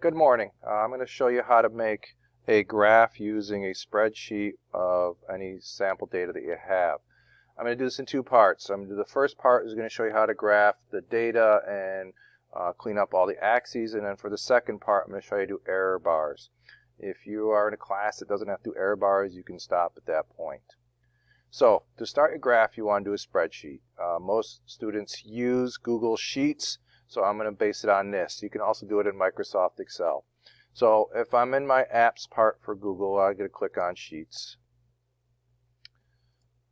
good morning. Uh, I'm going to show you how to make a graph using a spreadsheet of any sample data that you have. I'm going to do this in two parts. I'm going to do the first part is going to show you how to graph the data and uh, clean up all the axes, and then for the second part, I'm going to show you to do error bars. If you are in a class that doesn't have to do error bars, you can stop at that point. So to start your graph, you want to do a spreadsheet. Uh, most students use Google Sheets, so I'm going to base it on this. You can also do it in Microsoft Excel. So if I'm in my apps part for Google, I'm going to click on Sheets.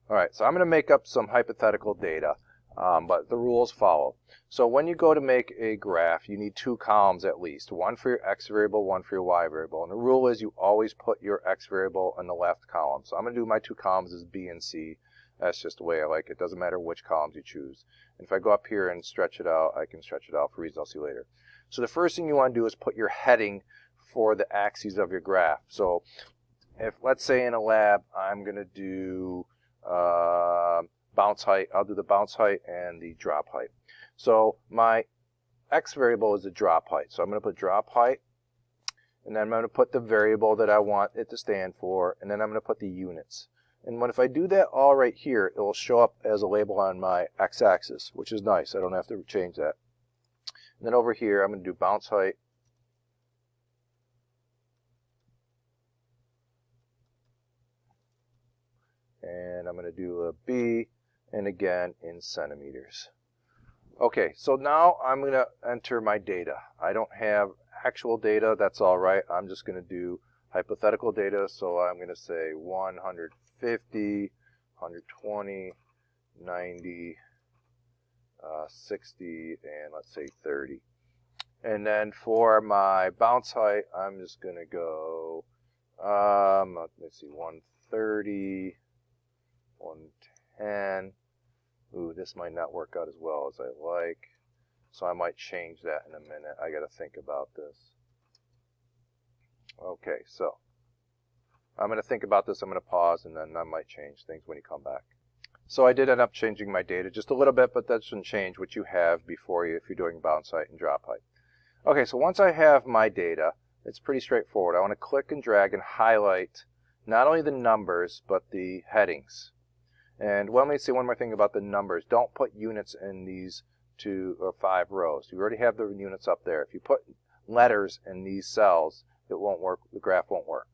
All right, so I'm going to make up some hypothetical data, um, but the rules follow. So when you go to make a graph, you need two columns at least, one for your x variable, one for your y variable. And the rule is you always put your x variable in the left column. So I'm going to do my two columns as b and c. That's just the way I like it. Doesn't matter which columns you choose. And if I go up here and stretch it out, I can stretch it out for reasons I'll see later. So the first thing you want to do is put your heading for the axes of your graph. So if, let's say in a lab, I'm going to do uh, bounce height, I'll do the bounce height and the drop height. So my x variable is the drop height. So I'm going to put drop height, and then I'm going to put the variable that I want it to stand for, and then I'm going to put the units. And when if I do that all right here, it will show up as a label on my x-axis, which is nice. I don't have to change that. And then over here, I'm going to do bounce height. And I'm going to do a B, and again in centimeters. Okay, so now I'm going to enter my data. I don't have actual data, that's all right. I'm just going to do hypothetical data, so I'm going to say 150, 120, 90, uh, 60, and let's say 30. And then for my bounce height, I'm just going to go, um, let's see, 130, 110. Ooh, this might not work out as well as I like. So I might change that in a minute. I got to think about this. Okay, so I'm going to think about this. I'm going to pause, and then I might change things when you come back. So I did end up changing my data just a little bit, but that shouldn't change what you have before you if you're doing bounce height and drop height. Okay, so once I have my data, it's pretty straightforward. I want to click and drag and highlight not only the numbers, but the headings. And well, let me say one more thing about the numbers. Don't put units in these two or five rows. You already have the units up there. If you put letters in these cells, it won't work, the graph won't work.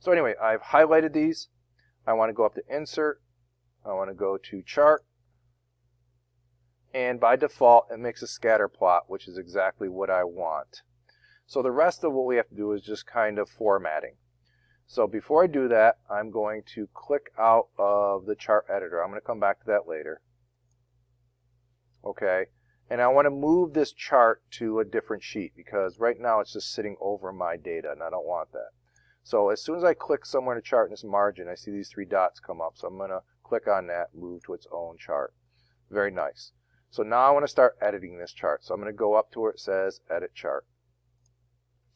So anyway, I've highlighted these. I want to go up to Insert. I want to go to Chart. And by default, it makes a scatter plot, which is exactly what I want. So the rest of what we have to do is just kind of formatting. So before I do that, I'm going to click out of the chart editor. I'm going to come back to that later. Okay. And I want to move this chart to a different sheet because right now it's just sitting over my data and I don't want that. So as soon as I click somewhere in the chart in this margin, I see these three dots come up. So I'm going to click on that, move to its own chart. Very nice. So now I want to start editing this chart. So I'm going to go up to where it says Edit Chart.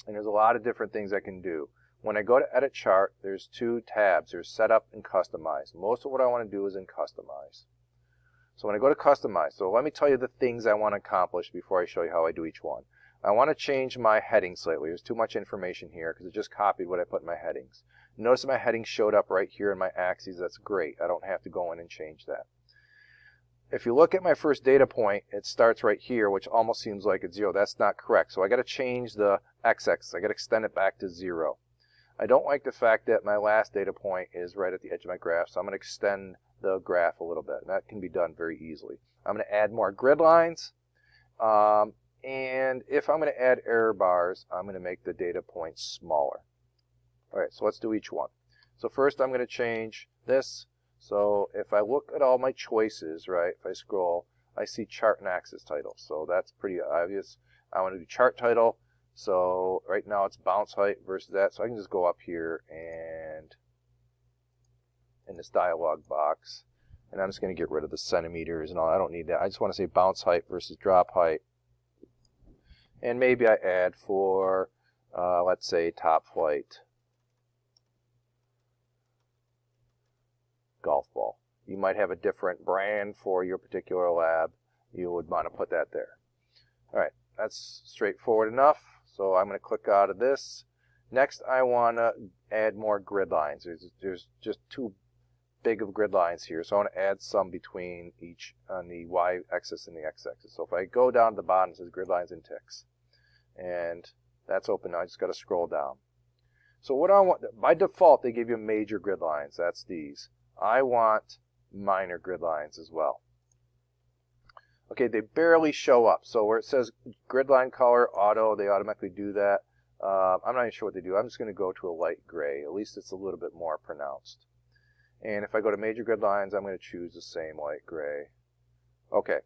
And there's a lot of different things I can do. When I go to Edit Chart, there's two tabs. There's Setup and Customize. Most of what I want to do is in Customize. So when I go to Customize, so let me tell you the things I want to accomplish before I show you how I do each one. I want to change my heading slightly. There's too much information here because it just copied what I put in my headings. Notice my heading showed up right here in my axes. That's great. I don't have to go in and change that. If you look at my first data point, it starts right here, which almost seems like it's zero. That's not correct. So I got to change the x-axis. I got to extend it back to zero. I don't like the fact that my last data point is right at the edge of my graph, so I'm going to extend the graph a little bit. And that can be done very easily. I'm going to add more grid lines. Um, and if I'm going to add error bars, I'm going to make the data points smaller. All right, so let's do each one. So first I'm going to change this. So if I look at all my choices, right, if I scroll, I see chart and axis title. So that's pretty obvious. I want to do chart title. So right now it's bounce height versus that. So I can just go up here and in this dialog box, and I'm just going to get rid of the centimeters and all. I don't need that. I just want to say bounce height versus drop height. And maybe I add for, uh, let's say, Top-Flite golf ball. You might have a different brand for your particular lab. You would want to put that there. All right, that's straightforward enough. So I'm going to click out of this. Next, I want to add more grid lines. There's, there's just too big of grid lines here, so I want to add some between each on the y-axis and the x-axis. So if I go down to the bottom, it says grid lines and ticks. And that's open now. I just got to scroll down. So what I want, by default, they give you major grid lines. That's these. I want minor grid lines as well. Okay, they barely show up. So where it says grid line color, auto, they automatically do that. Uh, I'm not even sure what they do. I'm just going to go to a light gray. At least it's a little bit more pronounced. And if I go to major grid lines, I'm going to choose the same light gray. Okay.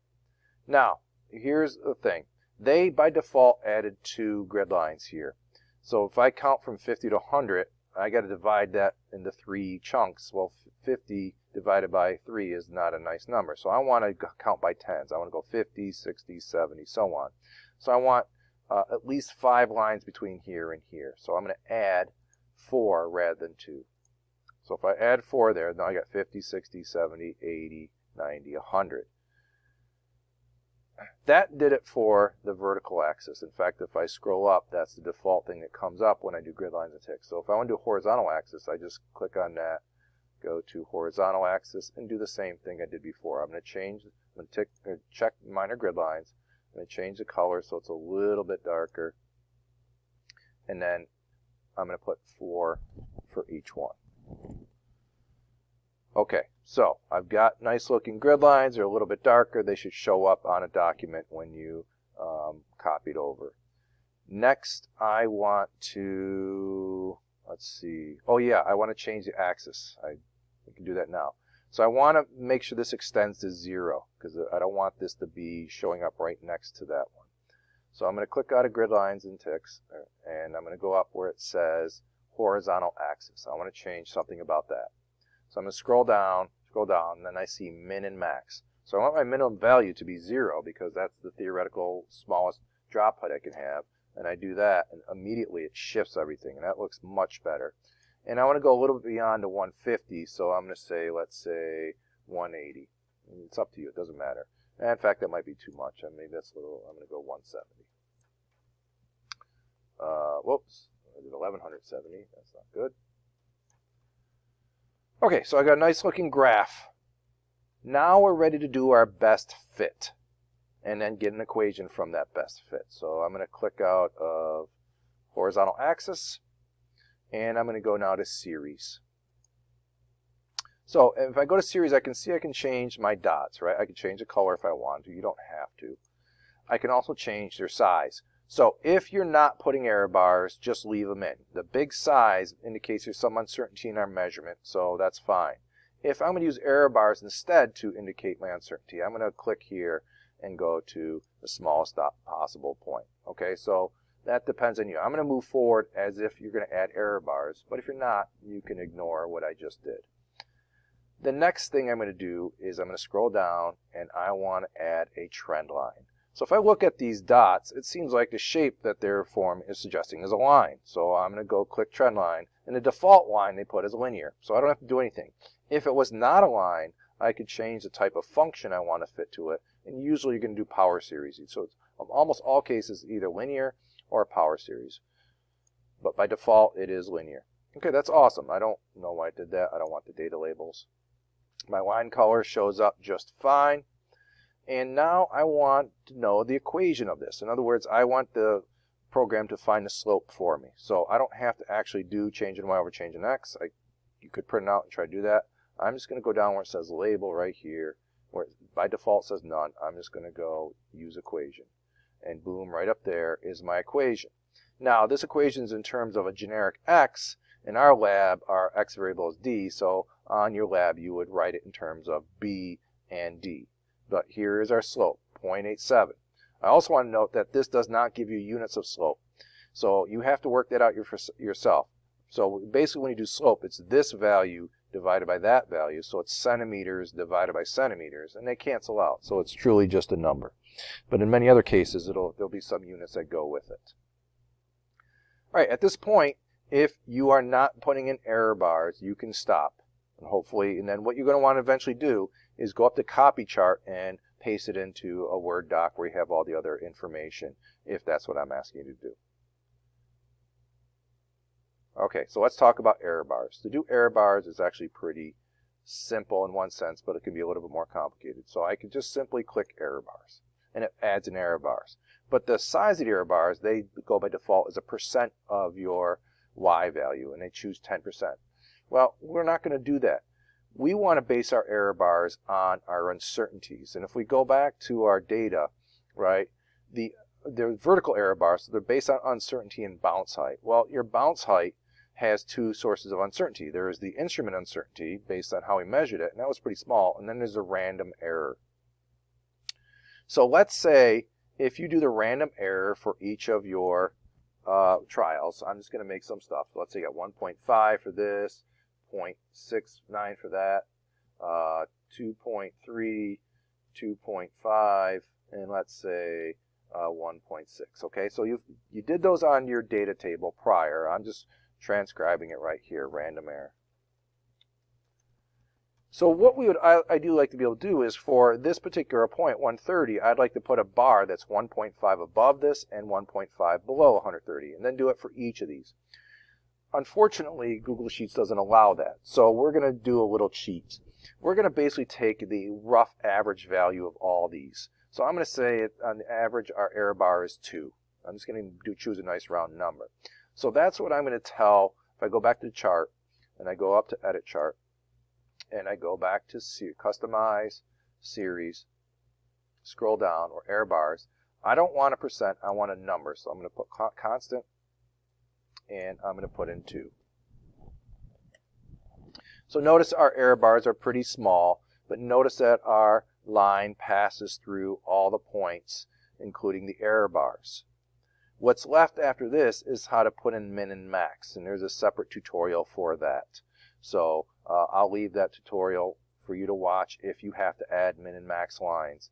Now, here's the thing. They, by default, added two grid lines here. So if I count from 50 to 100, I got to divide that into three chunks. Well, 50 divided by 3 is not a nice number. So I want to count by tens. I want to go 50, 60, 70, so on. So I want uh, at least five lines between here and here. So I'm going to add 4 rather than 2. So if I add 4 there, now I got 50, 60, 70, 80, 90, 100. That did it for the vertical axis. In fact, if I scroll up, that's the default thing that comes up when I do grid lines and ticks. So if I want to do a horizontal axis, I just click on that, go to horizontal axis, and do the same thing I did before. I'm going to change, I'm going to tick, uh, check minor grid lines. I'm going to change the color so it's a little bit darker. And then I'm going to put 4 for each one. Okay, so I've got nice looking grid lines. They're a little bit darker. They should show up on a document when you um, copied over. Next, I want to, let's see. Oh yeah, I want to change the axis. I, I can do that now. So I want to make sure this extends to zero because I don't want this to be showing up right next to that one. So I'm going to click out of grid lines and ticks and I'm going to go up where it says horizontal axis. I want to change something about that. So I'm going to scroll down, scroll down, and then I see min and max. So I want my minimum value to be zero because that's the theoretical smallest drop height I can have. And I do that, and immediately it shifts everything, and that looks much better. And I want to go a little bit beyond to 150, so I'm going to say, let's say 180. It's up to you, it doesn't matter. And in fact, that might be too much. I mean, that's a little, I'm going to go 170. Uh, whoops, Did 1170. That's not good. Okay, so I got a nice looking graph. Now we're ready to do our best fit and then get an equation from that best fit. So I'm going to click out of horizontal axis and I'm going to go now to series. So if I go to series, I can see I can change my dots, right? I can change the color if I want to. You don't have to. I can also change their size. So if you're not putting error bars, just leave them in. The big size indicates there's some uncertainty in our measurement, so that's fine. If I'm going to use error bars instead to indicate my uncertainty, I'm going to click here and go to the smallest possible point. Okay, so that depends on you. I'm going to move forward as if you're going to add error bars, but if you're not, you can ignore what I just did. The next thing I'm going to do is I'm going to scroll down and I want to add a trend line. So if I look at these dots, it seems like the shape that their form is suggesting is a line. So I'm going to go click trend line, and the default line they put is linear. So I don't have to do anything. If it was not a line, I could change the type of function I want to fit to it, and usually you're going to do power series. So it's um, almost all cases either linear or a power series. But by default, it is linear. Okay, that's awesome. I don't know why I did that. I don't want the data labels. My line color shows up just fine. And now I want to know the equation of this. In other words, I want the program to find the slope for me. So I don't have to actually do change in y over change in x. I, you could print it out and try to do that. I'm just going to go down where it says label right here, where by default says none. I'm just going to go use equation. And boom, right up there is my equation. Now, this equation is in terms of a generic x. In our lab, our x variable is d, so on your lab, you would write it in terms of b and d. But here is our slope, 0.87. I also want to note that this does not give you units of slope. So you have to work that out your, yourself. So basically when you do slope, it's this value divided by that value. So it's centimeters divided by centimeters, and they cancel out. So it's truly just a number. But in many other cases, it'll there'll be some units that go with it. All right, at this point, if you are not putting in error bars, you can stop. And hopefully, and then what you're going to want to eventually do is go up to copy chart and paste it into a Word doc where you have all the other information, if that's what I'm asking you to do. Okay, so let's talk about error bars. To do error bars is actually pretty simple in one sense, but it can be a little bit more complicated. So I can just simply click error bars, and it adds an error bars. But the size of the error bars, they go by default as a percent of your y value, and they choose 10%. Well, we're not going to do that. We want to base our error bars on our uncertainties. And if we go back to our data, right, the they're vertical error bars, so they're based on uncertainty and bounce height. Well, your bounce height has two sources of uncertainty. There is the instrument uncertainty based on how we measured it, and that was pretty small, and then there's a random error. So let's say if you do the random error for each of your uh, trials, I'm just going to make some stuff. Let's say you got 1.5 for this, 0.69 for that, uh, 2.3, 2.5, and let's say uh, 1.6. Okay, so you you did those on your data table prior. I'm just transcribing it right here, random error. So what we would I, I do like to be able to do is for this particular point, 130, I'd like to put a bar that's 1.5 above this and 1.5 below 130, and then do it for each of these. Unfortunately, Google Sheets doesn't allow that. So we're going to do a little cheat. We're going to basically take the rough average value of all these. So I'm going to say on average our error bar is 2. I'm just going to do, choose a nice round number. So that's what I'm going to tell if I go back to the chart and I go up to edit chart and I go back to see, customize series, scroll down or error bars. I don't want a percent, I want a number. So I'm going to put constant and I'm going to put in 2. So notice our error bars are pretty small, but notice that our line passes through all the points, including the error bars. What's left after this is how to put in min and max, and there's a separate tutorial for that. So uh, I'll leave that tutorial for you to watch if you have to add min and max lines.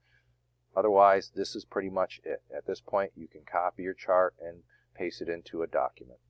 Otherwise, this is pretty much it. At this point, you can copy your chart and paste it into a document.